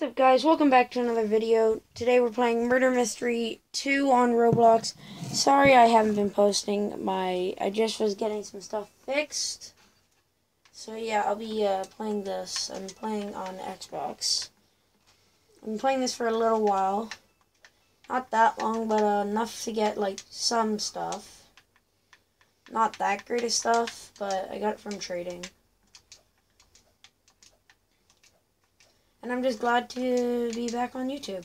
What's up guys, welcome back to another video. Today we're playing Murder Mystery 2 on Roblox. Sorry I haven't been posting my, I just was getting some stuff fixed. So yeah, I'll be uh, playing this. I'm playing on Xbox. I'm playing this for a little while. Not that long, but uh, enough to get like some stuff. Not that great of stuff, but I got it from trading. And I'm just glad to be back on YouTube.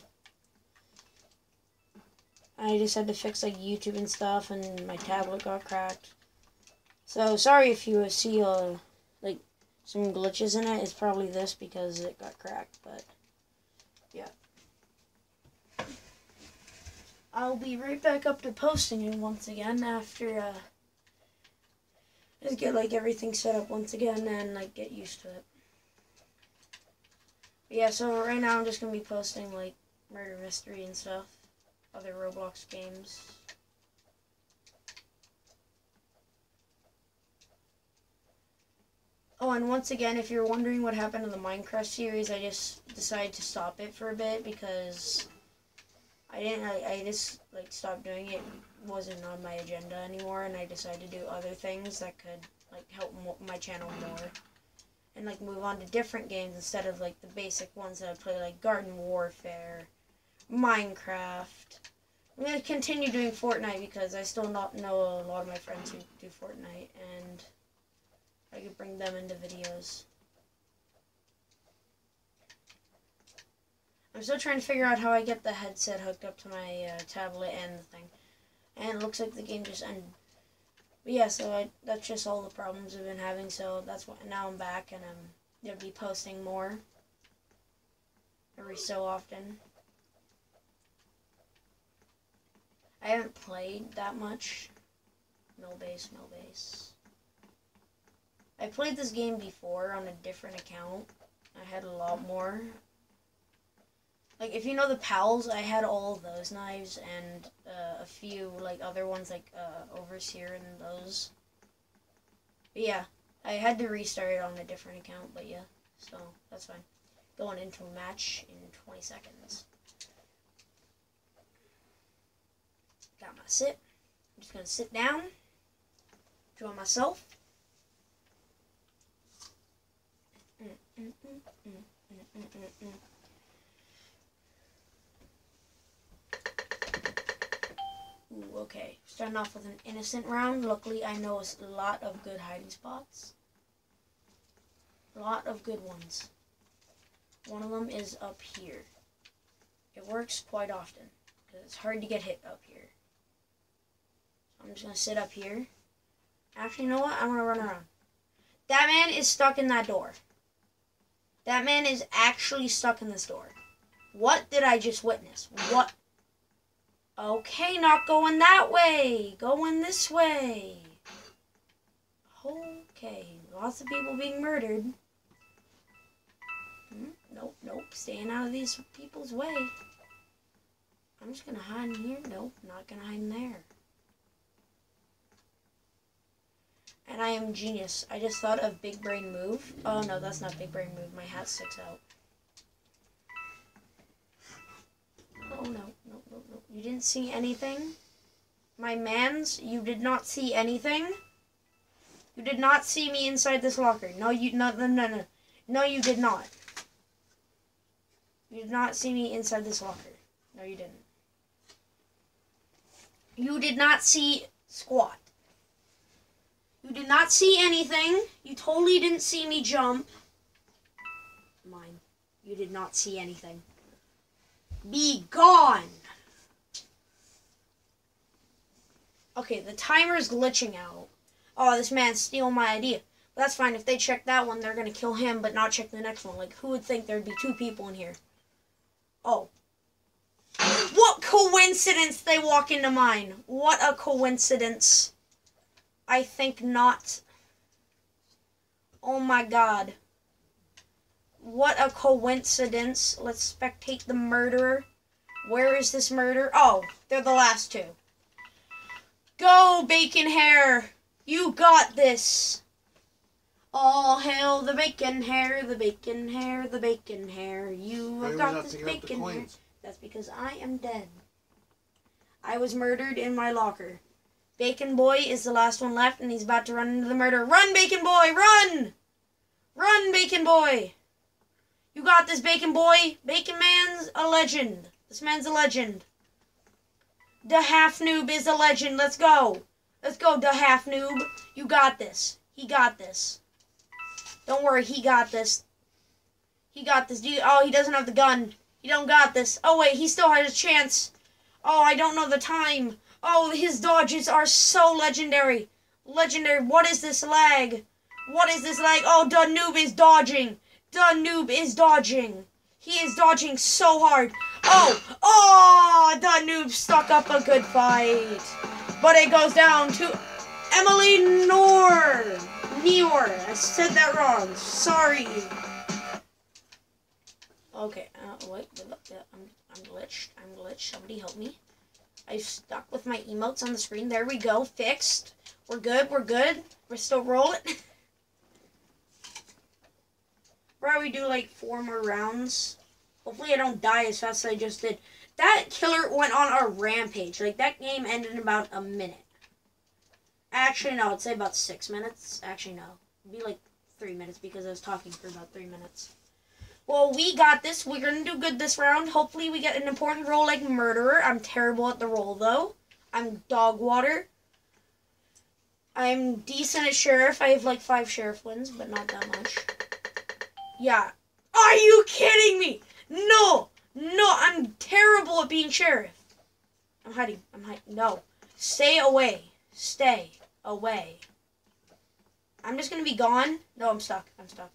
I just had to fix like YouTube and stuff, and my tablet got cracked. So sorry if you see uh, like some glitches in it. It's probably this because it got cracked, but yeah. I'll be right back up to posting it once again after uh, just get like everything set up once again and like get used to it yeah, so right now I'm just going to be posting, like, murder mystery and stuff. Other Roblox games. Oh, and once again, if you're wondering what happened to the Minecraft series, I just decided to stop it for a bit because I didn't, I, I just, like, stopped doing it. it wasn't on my agenda anymore, and I decided to do other things that could, like, help my channel more and like move on to different games instead of like the basic ones that I play like Garden Warfare, Minecraft. I'm gonna continue doing Fortnite because I still not know a lot of my friends who do Fortnite and I could bring them into videos. I'm still trying to figure out how I get the headset hooked up to my uh, tablet and the thing. And it looks like the game just ended. But yeah, so I, that's just all the problems I've been having. So that's why now I'm back and I'm gonna be posting more every so often. I haven't played that much. No base, no base. I played this game before on a different account. I had a lot more like if you know the pals, I had all those knives and uh, a few like other ones like uh, overseer and those. But yeah, I had to restart it on a different account, but yeah, so that's fine. Going into a match in 20 seconds. Got my sit. I'm just gonna sit down, draw myself. Mm, mm, mm, Ooh, okay. Starting off with an innocent round. Luckily, I know a lot of good hiding spots. A lot of good ones. One of them is up here. It works quite often. Because it's hard to get hit up here. So I'm just going to sit up here. Actually, you know what? I'm going to run around. That man is stuck in that door. That man is actually stuck in this door. What did I just witness? What? Okay, not going that way. Going this way. Okay, lots of people being murdered. Hmm, nope, nope, staying out of these people's way. I'm just gonna hide in here. Nope, not gonna hide in there. And I am genius. I just thought of big brain move. Oh no, that's not big brain move. My hat sticks out. Oh no. You didn't see anything? My mans, you did not see anything? You did not see me inside this locker. No, you, no, no, no, no. No, you did not. You did not see me inside this locker. No, you didn't. You did not see squat. You did not see anything. You totally didn't see me jump. Mine. You did not see anything. Be gone! Okay, the timer's glitching out. Oh, this man's stealing my idea. But that's fine. If they check that one, they're going to kill him, but not check the next one. Like, who would think there'd be two people in here? Oh. What coincidence they walk into mine. What a coincidence. I think not. Oh my god. What a coincidence. Let's spectate the murderer. Where is this murder? Oh, they're the last two. Go, bacon hair! You got this! All hail the bacon hair, the bacon hair, the bacon hair. You have got this taking out the bacon coins? That's because I am dead. I was murdered in my locker. Bacon Boy is the last one left, and he's about to run into the murder. Run, Bacon Boy, run! Run, Bacon Boy! You got this, Bacon Boy. Bacon Man's a legend. This man's a legend. The half noob is a legend. Let's go. Let's go, the half noob. You got this. He got this. Don't worry, he got this. He got this. Oh, he doesn't have the gun. He don't got this. Oh wait, he still has a chance. Oh, I don't know the time. Oh, his dodges are so legendary. Legendary. What is this lag? What is this lag? Oh, the noob is dodging. The noob is dodging. He is dodging so hard. Oh, oh, the noob stuck up a good fight. But it goes down to Emily Noor. Neor. I said that wrong. Sorry. Okay, uh, wait, I'm, I'm glitched. I'm glitched. Somebody help me. I stuck with my emotes on the screen. There we go. Fixed. We're good. We're good. We're still rolling. Probably do like four more rounds. Hopefully I don't die as fast as I just did. That killer went on a rampage. Like that game ended in about a minute. Actually, no. I'd say about six minutes. Actually, no. It'd be like three minutes because I was talking for about three minutes. Well, we got this. We're going to do good this round. Hopefully we get an important role like murderer. I'm terrible at the role, though. I'm dog water. I'm decent at sheriff. I have like five sheriff wins, but not that much. Yeah. Are you kidding me? No. No, I'm terrible at being sheriff. I'm hiding. I'm hiding. No. Stay away. Stay away. I'm just to be gone. No, I'm stuck. I'm stuck.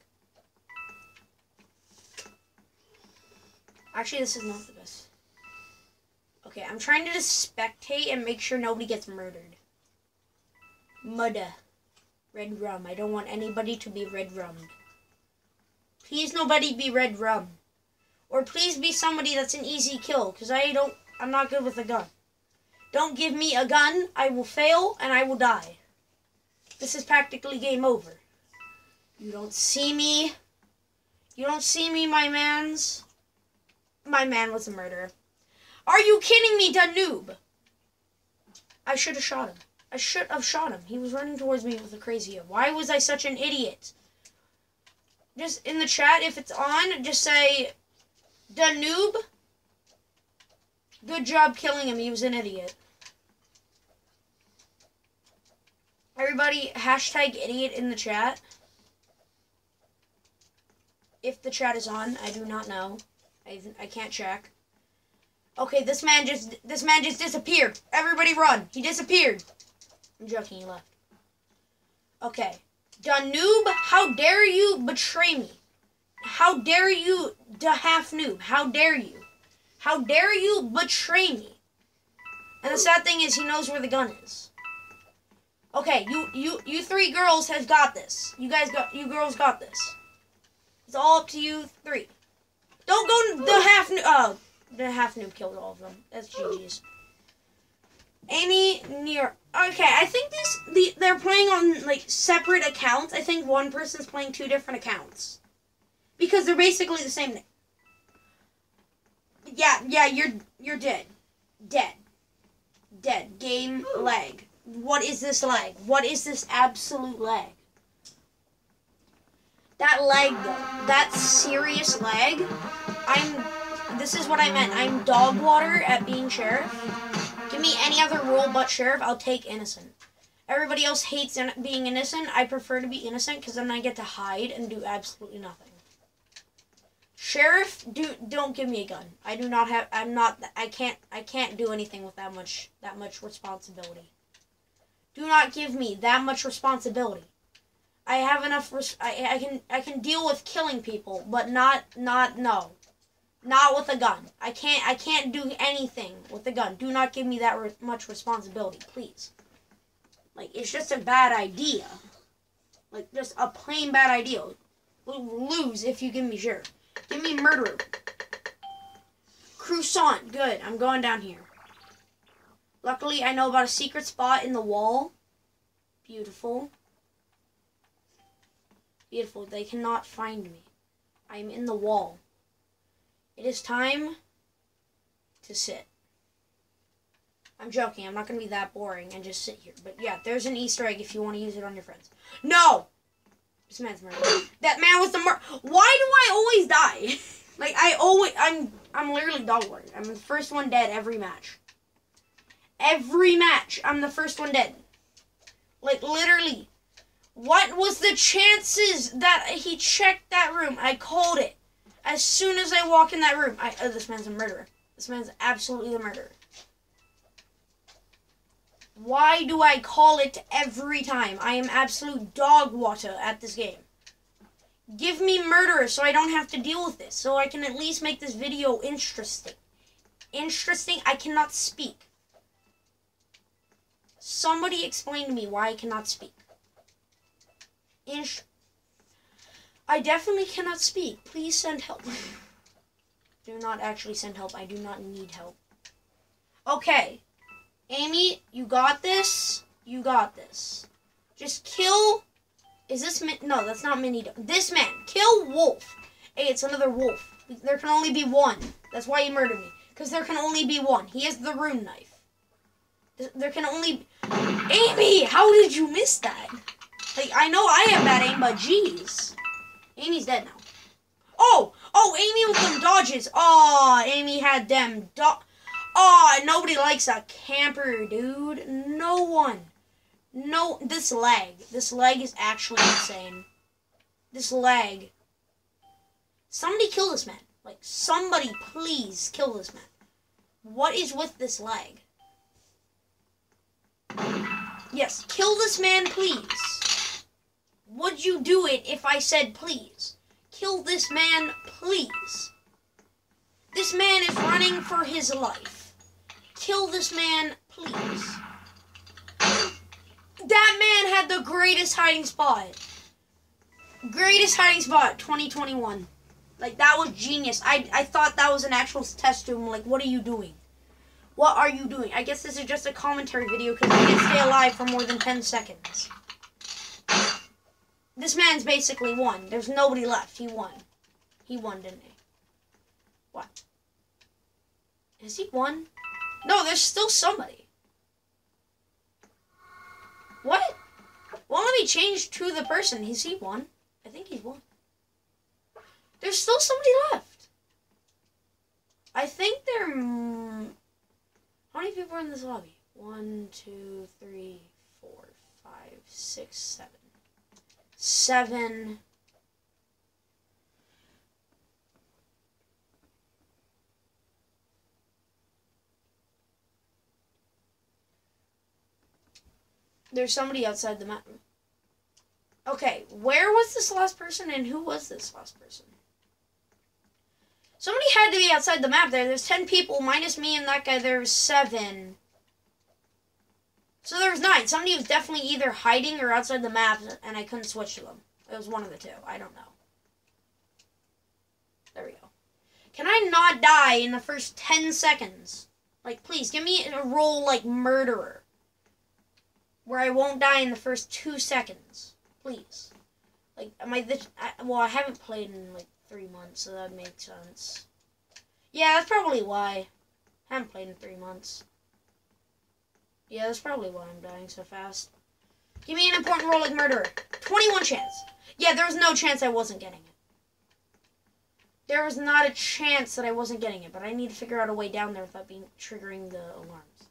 Actually, this is not the best. Okay, I'm trying to just spectate and make sure nobody gets murdered. Mudda. Red rum. I don't want anybody to be red rummed. Please nobody be red rum. Or please be somebody that's an easy kill, because I don't, I'm not good with a gun. Don't give me a gun, I will fail, and I will die. This is practically game over. You don't see me. You don't see me, my mans. My man was a murderer. Are you kidding me, Danube? I should have shot him. I should have shot him. He was running towards me with a crazy. Why was I such an idiot? Just in the chat, if it's on, just say, Danube. Good job killing him. He was an idiot. Everybody, hashtag idiot in the chat. If the chat is on, I do not know. I, I can't check. Okay, this man just this man just disappeared. Everybody run. He disappeared. I'm joking, he left. Okay. Danube, how dare you betray me? How dare you, the half noob? How dare you? How dare you betray me? And the sad thing is, he knows where the gun is. Okay, you you you three girls have got this. You guys got you girls got this. It's all up to you three. Don't go the half noob. Oh, the half noob killed all of them. That's GG's. Amy near. Okay, I think these the they're playing on like separate accounts. I think one person's playing two different accounts because they're basically the same name. Yeah, yeah, you're you're dead, dead, dead. Game lag. What is this lag? What is this absolute lag? That lag, though, that serious lag. I'm. This is what I meant. I'm dog water at being sheriff. Give me any other role but sheriff. I'll take innocent. Everybody else hates in- being innocent. I prefer to be innocent because then I get to hide and do absolutely nothing. Sheriff, do don't give me a gun. I do not have. I'm not. I can't. I can't do anything with that much. That much responsibility. Do not give me that much responsibility. I have enough. Res- I, I can. I can deal with killing people, but not. Not no. Not with a gun. I can't. I can't do anything with a gun. Do not give me that re- much responsibility, please. Like it's just a bad idea. Like just a plain bad idea. We'll lose if you give me sure. Give me murderer. Croissant. Good. I'm going down here. Luckily, I know about a secret spot in the wall. Beautiful. Beautiful. They cannot find me. I'm in the wall. It is time to sit. I'm joking. I'm not going to be that boring and just sit here. But yeah, there's an Easter egg if you want to use it on your friends. No! This man's murdered. That man was the mur- Why do I always die? like, I always- I'm- I'm literally dog worried. I'm the first one dead every match. Every match, I'm the first one dead. Like, literally. What was the chances that he checked that room? I called it. As soon as I walk in that room, I- oh, this man's a murderer. This man's absolutely the murderer. Why do I call it every time? I am absolute dog water at this game. Give me murderer so I don't have to deal with this. So I can at least make this video interesting. Interesting? I cannot speak. Somebody explain to me why I cannot speak. Inch. I definitely cannot speak. Please send help. do not actually send help. I do not need help. Okay. Amy, you got this. You got this. Just kill. Is this min? No, that's not Minnie. This man. Kill Wolf. Hey, it's another wolf. There can only be one. That's why he murdered me. Because there can only be one. He has the rune knife. There can only. Amy, how did you miss that? Like, I know I have bad aim, but jeez. Amy's dead now. Oh, oh, Amy with them dodges. Oh, Amy had them Oh, nobody likes a camper, dude. No one. No, this leg. This leg is actually insane. This leg. Somebody kill this man. Like, somebody please kill this man. What is with this leg? Yes, kill this man, please. Would you do it if I said please? Kill this man, please. This man is running for his life. Kill this man, please. That man had the greatest hiding spot. Greatest hiding spot, 2021. Like, that was genius. I, I thought that was an actual test room. Like, what are you doing? What are you doing? I guess this is just a commentary video because I can't stay alive for more than 10 seconds. This man's basically won. There's nobody left. He won. He won, didn't he? What? Is he won? No, there's still somebody. What? Well, let me change to the person. Is he won? I think he's won. There's still somebody left. I think there. Mm, how many people are in this lobby? One, two, three, four, five, six, seven. Seven. There's somebody outside the map. Okay, where was this last person and who was this last person? Somebody had to be outside the map there. There's 10 people minus me and that guy. There's 7. So there was 9. Somebody was definitely either hiding or outside the map and I couldn't switch to them. It was one of the two. I don't know. There we go. Can I not die in the first 10 seconds? Like, please, give me a role like murderer. Where I won't die in the first 2 seconds. Please. Like, am I this... I, well, I haven't played in, like, three months, so that makes sense. Yeah, that's probably why. I haven't played in three months. Yeah, that's probably why I'm dying so fast. Give me an important role like murderer. 21 chance. Yeah, there was no chance I wasn't getting it. There was not a chance that I wasn't getting it, but I need to figure out a way down there without being triggering the alarms.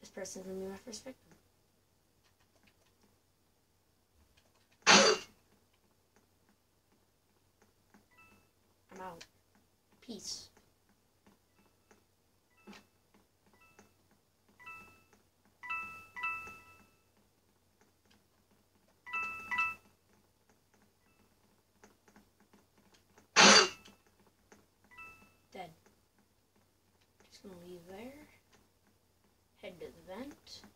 This person's gonna be my first victim. I'm out. Peace. Dead. Just gonna leave there. Head to the vent.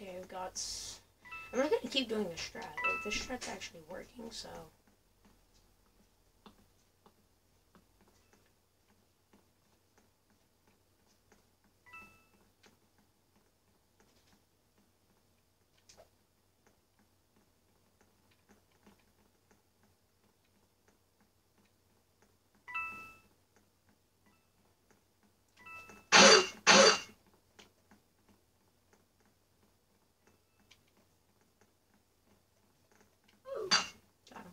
Okay, I've got. I'm not gonna keep doing the strat. Like this strat's actually working, so. Got him.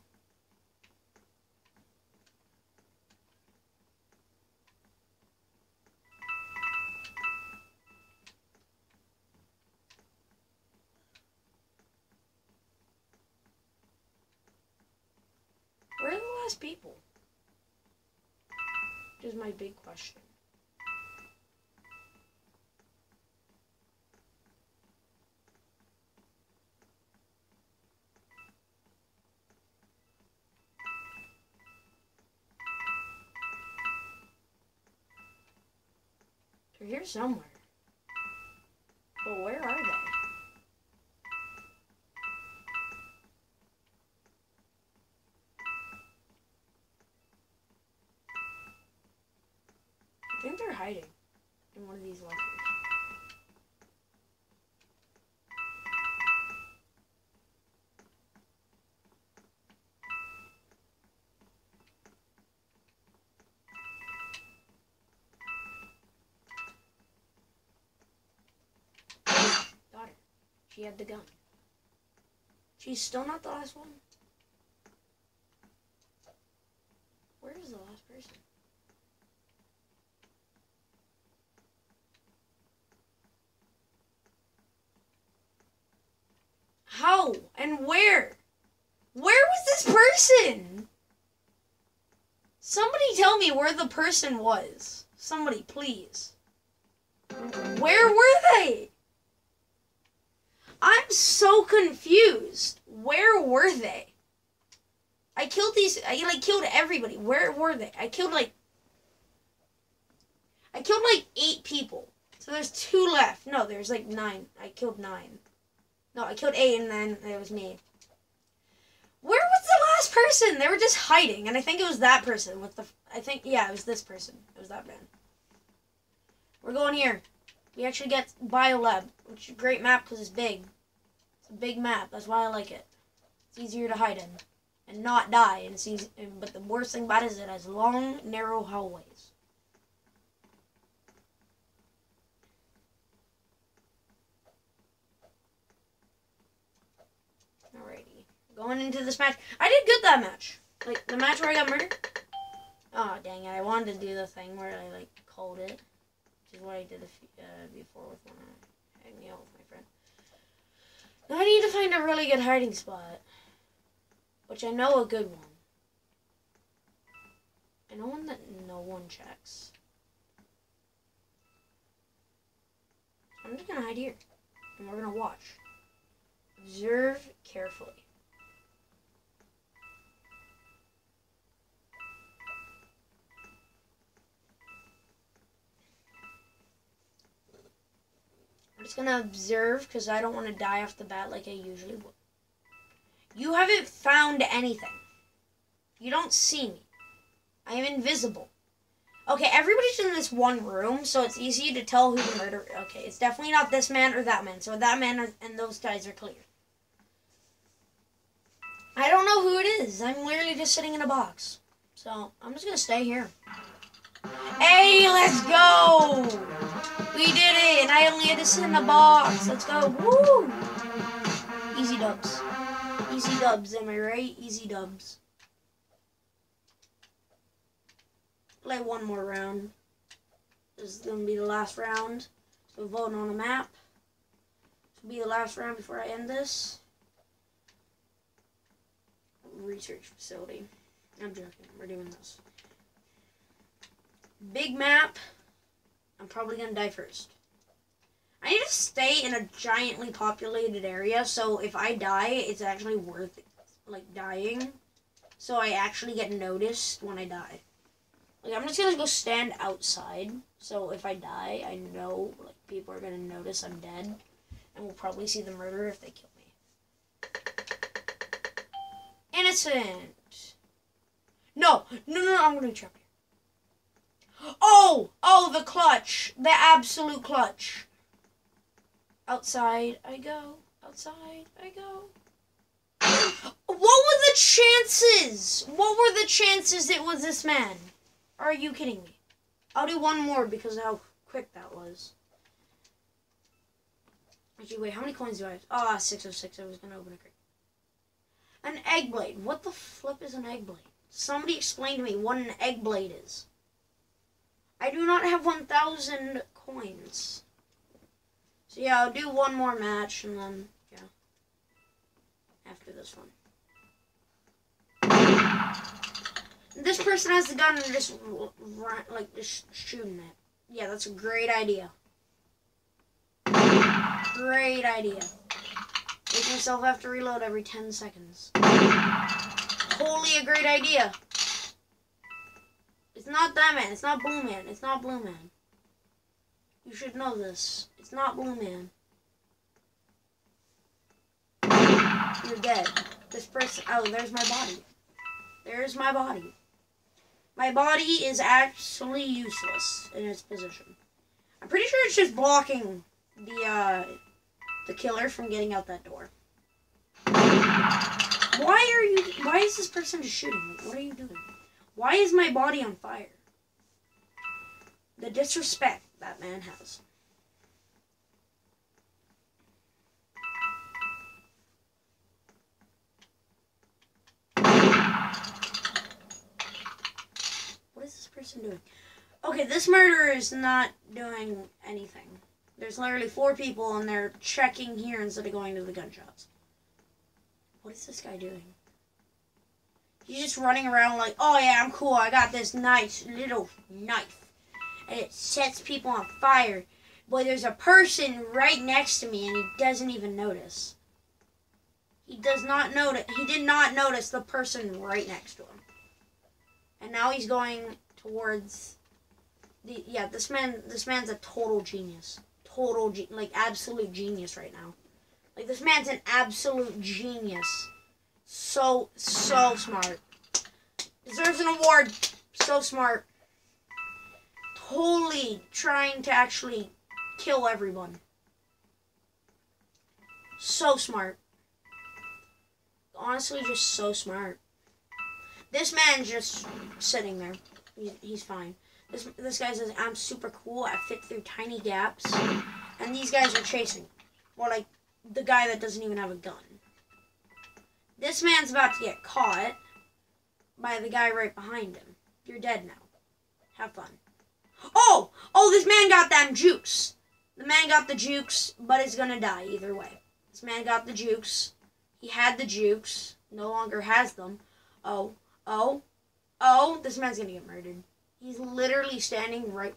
Are people? Is my big question. They're here somewhere. Think they're hiding in one of these lockers. Her. She had the gun. She's still not the last one. Where is the last person? How and where? Where was this person? Somebody tell me where the person was. Somebody, please. Where were they? I'm so confused. Where were they? I killed these. I like killed everybody. Where were they? I killed like. I killed like eight people. So there's two left. No, there's like nine. I killed nine. No, I killed eight, and then it was me. Where was the last person? They were just hiding, and I think it was that person with the. I think yeah, it was this person. It was that man. We're going here. We actually get Biolab, which is a great map because it's big. It's a big map. That's why I like it. It's easier to hide in and not die. And it's easy, but the worst thing about it is it has long, narrow hallways. Alrighty, going into this match. I did good that match. Like the match where I got murdered. Oh dang it! I wanted to do the thing where I like called it, which is what I did a few, uh, before with when I hanging out with my friend. Now I need to find a really good hiding spot, which I know a good one. I know one that no one checks. I'm just gonna hide here, and we're gonna watch. Observe carefully. Just gonna observe because I don't want to die off the bat like I usually would. You haven't found anything. You don't see me. I am invisible. Okay, everybody's in this one room, so it's easy to tell who the murderer. Okay, it's definitely not this man or that man. So that man and those guys are clear. I don't know who it is. I'm literally just sitting in a box. So I'm just gonna stay here. Hey, let's go! We did it, and I only had to sit in a box. Let's go. Woo! Easy dubs. Easy dubs, am I right? Easy dubs. Play one more round. This is gonna be the last round. So we're voting on a map. This will be the last round before I end this. Research facility. I'm joking. We're doing this. Big map. I'm probably gonna die first. I need to stay in a giantly populated area, so if I die, it's actually worth like dying. So I actually get noticed when I die. Like I'm just gonna go stand outside, so if I die, I know like people are gonna notice I'm dead, And we'll probably see the murderer if they kill me. Innocent. No, no, no, no I'm gonna trap you. Oh, oh, the clutch. The absolute clutch. Outside I go. Outside I go. What were the chances? What were the chances it was this man? Are you kidding me? I'll do one more because of how quick that was. Actually, wait, how many coins do I have? Ah, oh, 606. I was going to open a crate. An egg blade. What the flip is an egg blade? Somebody explain to me what an egg blade is. I do not have 1,000 coins. So yeah, I'll do one more match and then, yeah. After this one. This person has the gun and just, like, just shooting it. Yeah, that's a great idea. Great idea. Make myself have to reload every 10 seconds. Totally a great idea. It's not that man. It's not Blue Man. It's not Blue Man. You should know this. It's not Blue Man. You're dead. This person... Oh, there's my body. There's my body. My body is actually useless in its position. I'm pretty sure it's just blocking the, uh, the killer from getting out that door. Why are you, why is this person just shooting me? What are you doing? Why is my body on fire? The disrespect that man has. What is this person doing? Okay, this murderer is not doing anything. There's literally four people and they're checking here instead of going to the gun shops. What is this guy doing? He's just running around like, oh yeah, I'm cool. I got this nice little knife. And it sets people on fire. Boy, there's a person right next to me and he doesn't even notice. He does not notice. He did not notice the person right next to him. And now he's going towards the yeah, this man this man's a total genius. Total ge- like absolute genius right now. Like this man's an absolute genius. So so smart. Deserves an award. So smart. Totally trying to actually kill everyone. So smart. Honestly, just so smart. This man's just sitting there. He's, he's fine. This, this guy says, I'm super cool. I fit through tiny gaps. And these guys are chasing. Or like the guy that doesn't even have a gun. This man's about to get caught by the guy right behind him. You're dead now. Have fun. Oh! Oh, this man got them jukes. The man got the jukes, but is gonna die either way. This man got the jukes. He had the jukes. No longer has them. Oh. Oh, oh, this man's gonna get murdered. He's literally standing right.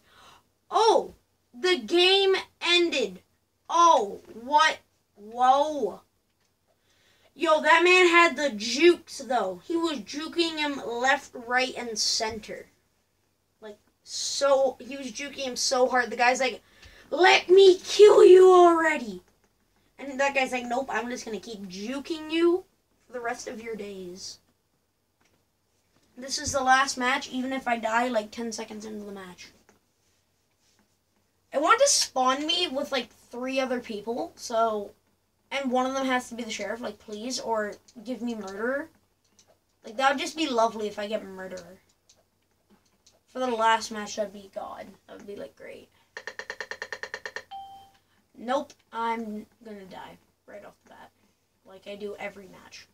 Oh, the game ended. Oh, what? Whoa. Yo, that man had the jukes, though. He was juking him left, right, and center. Like, so, he was juking him so hard. The guy's like, let me kill you already. And that guy's like, nope, I'm just going to keep juking you for the rest of your days. This is the last match, even if I die like 10 seconds into the match. I want to spawn me with like three other people, so, and one of them has to be the sheriff, like please, or give me murderer. Like that would just be lovely if I get murderer. For the last match, that'd be God. That would be like great. Nope, I'm gonna die right off the bat. Like I do every match.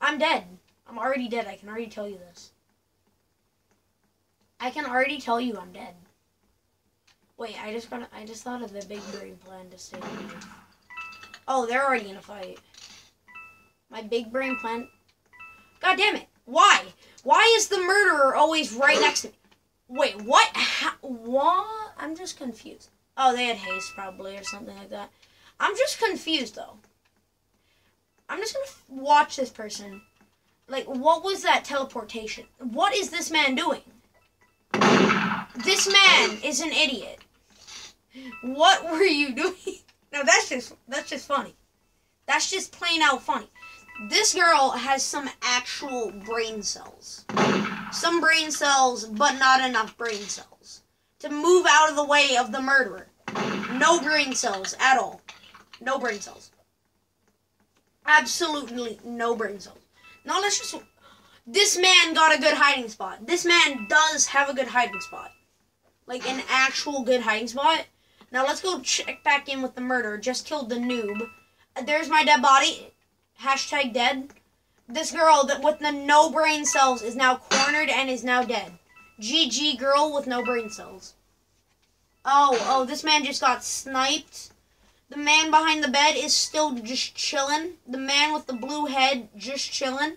I'm dead. I'm already dead. I can already tell you this. I can already tell you I'm dead. Wait, I just got. I just thought of the big brain plan to alive. Oh, they're already in a fight. My big brain plan. God damn it! Why? Why is the murderer always right next to me? Wait, what? How, what? I'm just confused. Oh, they had haste probably or something like that. I'm just confused though. I'm just gonna watch this person. Like, what was that teleportation? What is this man doing? This man is an idiot. What were you doing? No, that's just that's just funny. That's just plain out funny. This girl has some actual brain cells. Some brain cells, but not enough brain cells to move out of the way of the murderer. No brain cells at all. No brain cells. Absolutely no brain cells. Now let's just. This man got a good hiding spot. This man does have a good hiding spot. Like an actual good hiding spot. Now let's go check back in with the murderer. Just killed the noob. Uh, there's my dead body. Hashtag dead. This girl that with the no brain cells is now cornered and is now dead. GG girl with no brain cells. Oh, oh, this man just got sniped. The man behind the bed is still just chilling. The man with the blue head just chilling.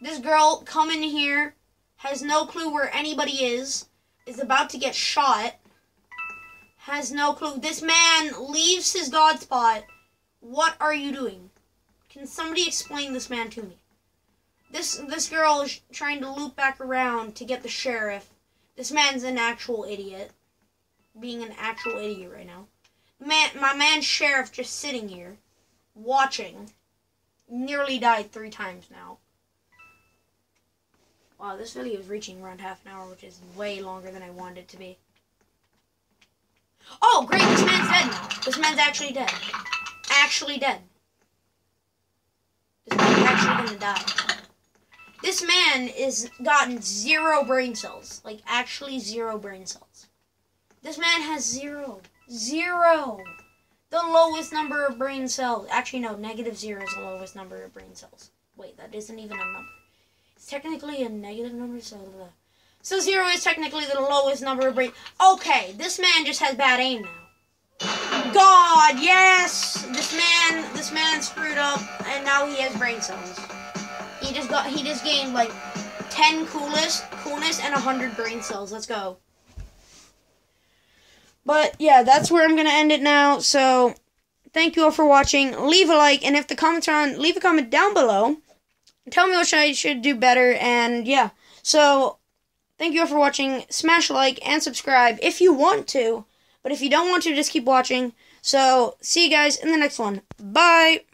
This girl coming here has no clue where anybody is. Is about to get shot. Has no clue. This man leaves his god spot. What are you doing? Can somebody explain this man to me? This this girl is trying to loop back around to get the sheriff. This man's an actual idiot. Being an actual idiot right now. Man, my man sheriff just sitting here, watching. Nearly died three times now. Wow, this video is reaching around half an hour, which is way longer than I wanted it to be. Oh, great, this man's dead now. This man's actually dead. Actually dead. This man's actually gonna die. This man is gotten zero brain cells. Like, actually zero brain cells. This man has zero. Zero. The lowest number of brain cells. Actually, no, negative zero is the lowest number of brain cells. Wait, that isn't even a number. It's technically a negative number, so the... So zero is technically the lowest number of brain... Okay, this man just has bad aim now. God, yes! This man, this man screwed up, and now he has brain cells. He just got, he just gained like 10 coolest, coolness and 100 brain cells. Let's go. But yeah, that's where I'm to end it now. So thank you all for watching. Leave a like, and if the comments are on, leave a comment down below. Tell me what I should do better, and yeah. So thank you all for watching. Smash like and subscribe if you want to. But if you don't want to, just keep watching. So see you guys in the next one. Bye.